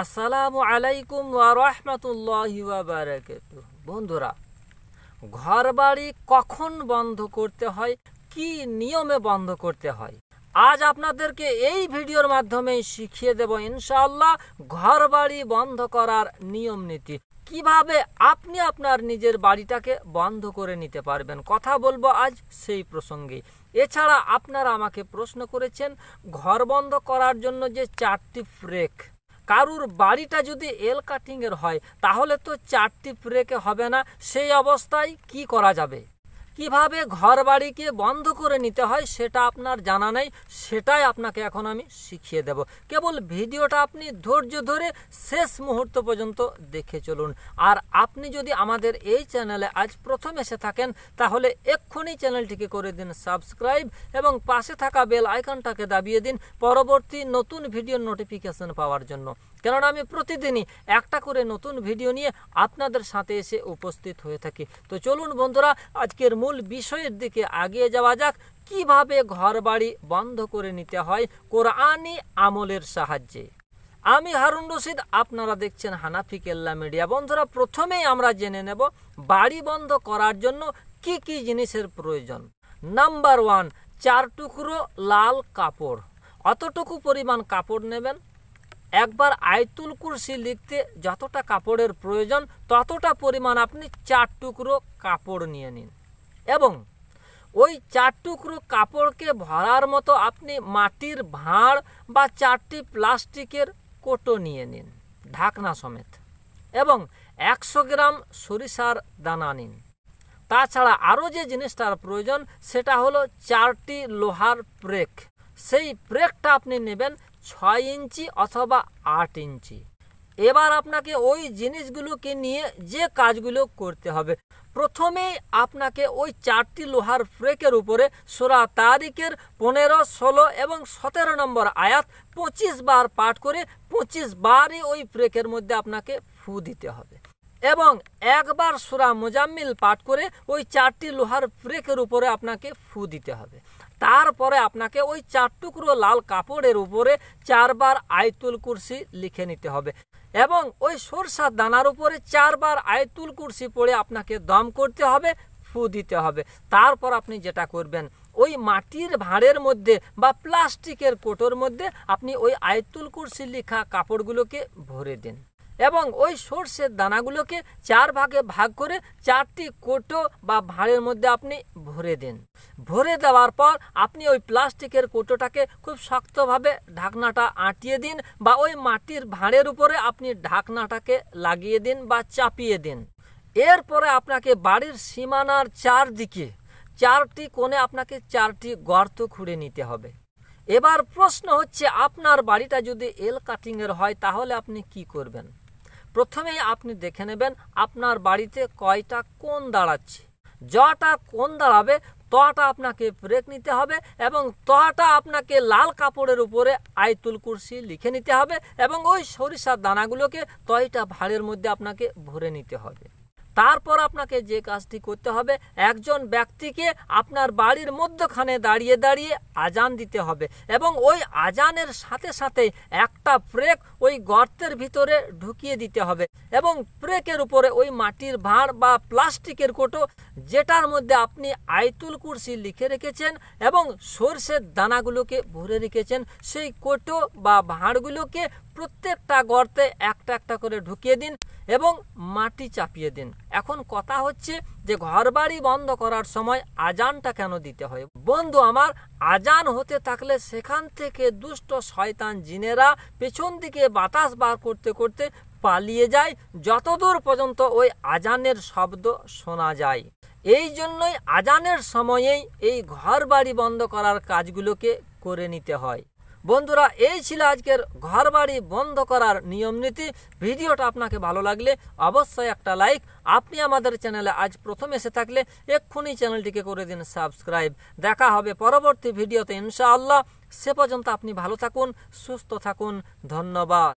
আসসালামু আলাইকুম ওয়া রাহমাতুল্লাহি ওয়া বারাকাতুহু। বন্ধুরা ঘর বাড়ি কখন বন্ধ করতে হয়? কি নিয়মে বন্ধ করতে হয়? আজ আপনাদেরকে এই ভিডিওর মাধ্যমে শিখিয়ে দেব ইনশাআল্লাহ ঘর বাড়ি বন্ধ করার নিয়ম নীতি। কীভাবে আপনি আপনার নিজের বাড়িটাকে বন্ধ করে নিতে পারবেন? কথা বলব আজ সেই প্রসঙ্গে। এছাড়া আপনারা আমাকে প্রশ্ন করেছেন, ঘর বন্ধ করার জন্য যে চারটি ফ্রেক কারুর বাড়িটা যদি এল কাটিংয়ের হয়, তাহলে তো চারটি ব্রেকে হবে না। সেই অবস্থায় কি করা যাবে? কীভাবে ঘর বাড়িকে বন্ধ করে নিতে হয় সেটা আপনার জানা নেই, সেটাই আপনাকে এখন আমি শিখিয়ে দেব। কেবল ভিডিওটা আপনি ধৈর্য ধরে শেষ মুহূর্ত পর্যন্ত দেখে চলুন। আর আপনি যদি আমাদের এই চ্যানেলে আজ প্রথম এসে থাকেন, তাহলে এক্ষুনি চ্যানেলটিকে করে দিন সাবস্ক্রাইব এবং পাশে থাকা বেল আইকনটাকে দাবিয়ে দিন পরবর্তী নতুন ভিডিওর নোটিফিকেশন পাওয়ার জন্য। কেননা আমি প্রতিদিনই একটা করে নতুন ভিডিও নিয়ে আপনাদের সাথে এসে উপস্থিত হয়ে থাকি। তো চলুন বন্ধুরা, আজকের মূল বিষয়ের দিকে আগিয়ে যাওয়া যাক। কীভাবে ঘর বাড়ি বন্ধ করে নিতে হয় কোরআনি আমলের সাহায্যে? আমি হারুন রশিদ, আপনারা দেখছেন হানাফি কেল্লা মিডিয়া। বন্ধুরা, প্রথমেই আমরা জেনে নেব বাড়ি বন্ধ করার জন্য কি কি জিনিসের প্রয়োজন। নাম্বার ওয়ান, চার টুকরো লাল কাপড়। অতটুকু পরিমাণ কাপড় নেবেন। একবার আয়তুল কুরসি লিখতে যতটা কাপড়ের প্রয়োজন, ততটা পরিমাণ আপনি চার টুকরো কাপড় নিয়ে নিন। এবং ওই চার টুকরো কাপড়কে ভরার মতো আপনি মাটির ভাঁড় বা চারটি প্লাস্টিকের কোটো নিয়ে নিন, ঢাকনা সমেত। এবং একশো গ্রাম সরিষার দানা নিন। তাছাড়া আরও যে জিনিসটার প্রয়োজন, সেটা হলো চারটি লোহার ব্রেক সেই ব্রেকটা আপনি নেবেন ছয় ইঞ্চি অথবা আট ইঞ্চি। এবার আপনাকে ওই জিনিসগুলোকে নিয়ে যে কাজগুলো করতে হবে, প্রথমেই আপনাকে ওই চারটি লোহার ফ্রেকের উপরে সোরা তারিখের পনেরো, ষোলো এবং সতেরো নম্বর আয়াত পঁচিশ বার পাঠ করে পঁচিশ বারই ওই ফ্রেকের মধ্যে আপনাকে ফু দিতে হবে। এবং একবার সুরা মোজাম্মিল পাঠ করে ওই চারটি লোহার ফ্রেকের উপরে আপনাকে ফু দিতে হবে। তারপরে আপনাকে ওই চার টুকরো লাল কাপড়ের উপরে চারবার আয়তুল কুরসি লিখে নিতে হবে এবং ওই সরষার দানার উপরে চারবার আয়তুল কুরসি পড়ে আপনাকে দম করতে হবে, ফু দিতে হবে। তারপর আপনি যেটা করবেন, ওই মাটির ভাঁড়ের মধ্যে বা প্লাস্টিকের কোটোর মধ্যে আপনি ওই আয়তুল কুরসি লেখা কাপড়গুলোকে ভরে দিন। এবং ওই সর্ষের দানাগুলোকে চার ভাগে ভাগ করে চারটি কোটো বা ভাঁড়ের মধ্যে আপনি ভরে দিন। ভরে দেওয়ার পর আপনি ওই প্লাস্টিকের কোটোটাকে খুব শক্তভাবে ঢাকনাটা আঁটিয়ে দিন বা ওই মাটির ভাঁড়ের উপরে আপনি ঢাকনাটাকে লাগিয়ে দিন বা চাপিয়ে দিন। এরপরে আপনাকে বাড়ির সীমানার চারদিকে চারটি কোণে আপনাকে চারটি গর্ত খুঁড়ে নিতে হবে। এবার প্রশ্ন হচ্ছে, আপনার বাড়িটা যদি এল কাটিংয়ের হয়, তাহলে আপনি কি করবেন? প্রথমেই আপনি দেখে নেবেন আপনার বাড়িতে কয়টা কোন দাঁড়াচ্ছে যটা কোন দাঁড়াবে তটা আপনাকে ব্রেক নিতে হবে এবং তটা আপনাকে লাল কাপড়ের উপরে আয়তুল কুরসি লিখে নিতে হবে এবং ওই সরিষার দানাগুলোকে তয়টা ভাড়ের মধ্যে আপনাকে ভরে নিতে হবে। তারপর আপনাকে যে কাজটি করতে হবে, একজন ব্যক্তিকে আপনার বাড়ির মধ্যখানে দাঁড়িয়ে দাঁড়িয়ে আজান দিতে হবে এবং ওই আজানের সাথে সাথে একটা প্রেক ওই গর্তের ভিতরে ঢুকিয়ে দিতে হবে এবং প্রেকের উপরে ওই মাটির ভাঁড় বা প্লাস্টিকের কোটো যেটার মধ্যে আপনি আইতুল কুরসি লিখে রেখেছেন এবং সর্ষের দানাগুলোকে ভরে রেখেছেন, সেই কোটো বা ভাঁড়গুলোকে প্রত্যেকটা গর্তে একটা একটা করে ঢুকিয়ে দিন এবং মাটি চাপিয়ে দিন। এখন কথা হচ্ছে যে ঘর বাড়ি বন্ধ করার সময় আজানটা কেন দিতে হয়? বন্ধু, আমার আজান হতে থাকলে সেখান থেকে দুষ্ট শয়তান জিনেরা পেছন দিকে বাতাস বার করতে করতে পালিয়ে যায়। যতদূর পর্যন্ত ওই আজানের শব্দ শোনা যায়। এই জন্যই আজানের সময়েই এই ঘর বাড়ি বন্ধ করার কাজগুলোকে করে নিতে হয়। বন্ধুরা, এই ছিল আজকের ঘর বাড়ি বন্ধ করার নিয়ম নীতি। ভিডিওটা আপনাকে ভালো লাগলে অবশ্যই একটা লাইক। আপনি আমাদের চ্যানেলে আজ প্রথম এসে থাকলে এক্ষুনি চ্যানেলটিকে করে দিন সাবস্ক্রাইব। দেখা হবে পরবর্তী ভিডিওতে ইনশাআল্লাহ। সে পর্যন্ত আপনি ভালো থাকুন, সুস্থ থাকুন। ধন্যবাদ।